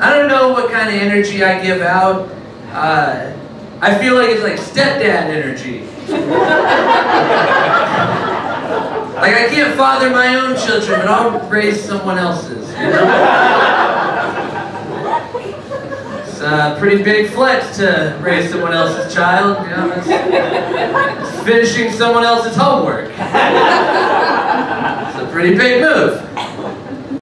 I don't know what kind of energy I give out. Uh, I feel like it's like stepdad energy. like I can't father my own children, but I'll raise someone else's. You know? It's a pretty big flex to raise someone else's child. You know, it's, finishing someone else's homework. It's a pretty big move.